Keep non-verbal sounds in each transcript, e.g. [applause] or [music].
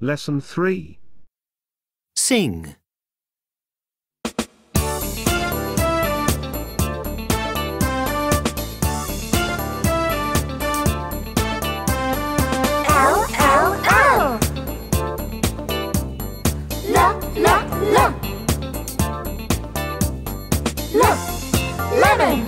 Lesson 3 Sing Look! Lemon!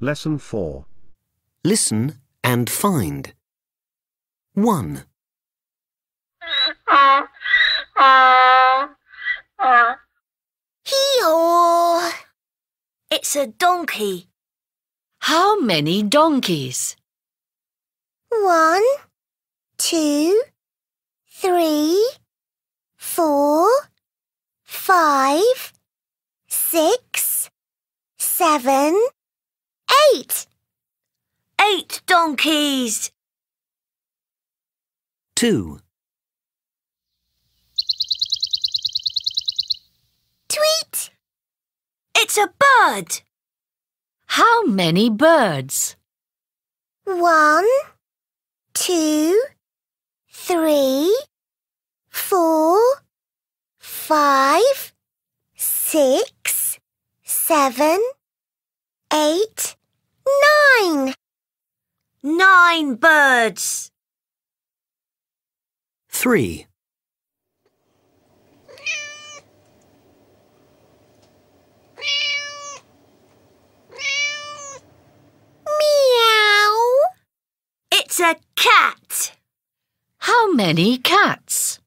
Lesson 4. Listen and find. 1, Hee-haw! It's a donkey. How many donkeys? One, two, three, four, five, six, seven, eight. Eight donkeys. 2, Tweet. It's a bird. How many birds? One, two, three, four, five, six, seven, eight, nine. Nine birds. 3, Meow. It's a cat. How many cats?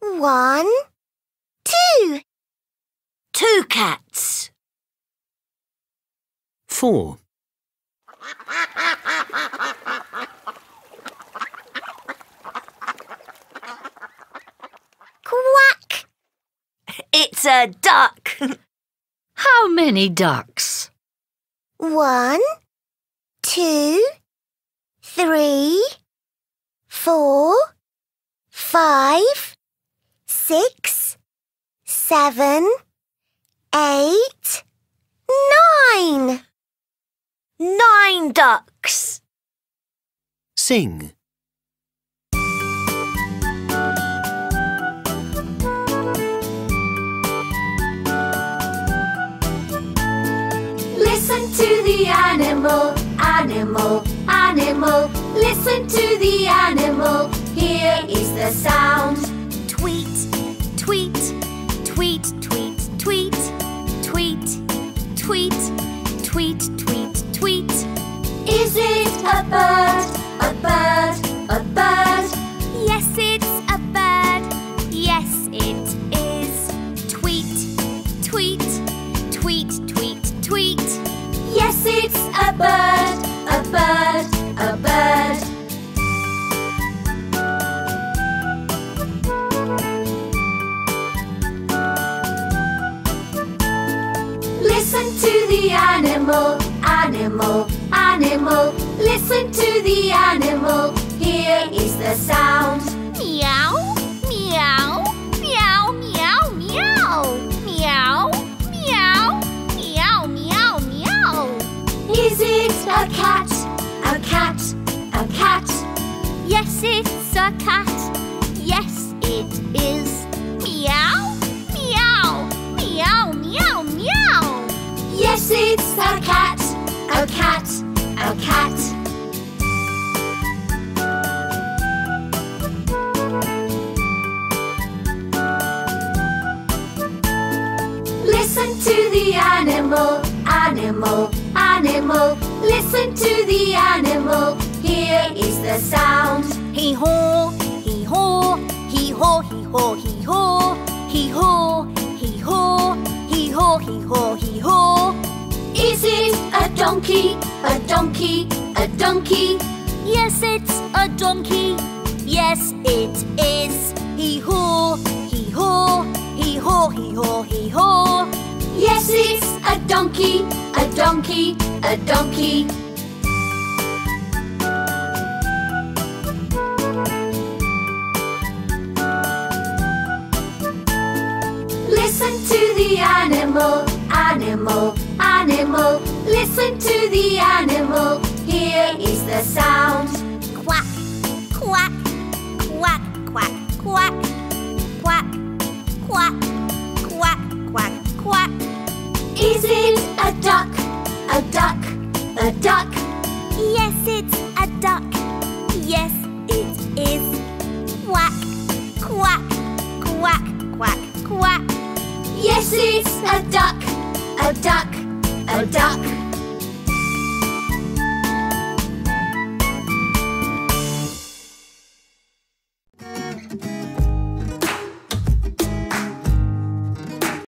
One, two. Two cats. 4, Quack. It's a duck. [laughs] How many ducks? One, two, three, four, five, six, seven, eight, nine. Nine ducks. sing. The animal, animal, animal. Listen to the animal. Here is the sound. animal, animal. Listen to the animal. Here is the sound. Meow, meow, meow, meow, meow. Meow, meow, meow, meow, meow. Is it a cat? A cat, a cat. Yes, it's a cat. Yes, it is. Meow, meow, meow, meow, meow. Yes, it's a cat. To the animal, animal, animal. Listen to the animal. Here is the sound. Hee haw, hee haw, hee haw, hee haw, hee haw, hee haw, hee haw, hee haw, hee haw, hee haw. Is it a donkey, a donkey, a donkey? Yes, it's a donkey. Yes, it is. Hee haw, hee haw, hee haw, hee haw, hee haw. Yes, it's a donkey, a donkey, a donkey. Listen to the animal, animal, animal. Listen to the animal. Here is the sound. A duck? Yes, it's a duck. Yes, it is. Quack, quack, quack, quack, quack. Yes, it's a duck, a duck, a duck.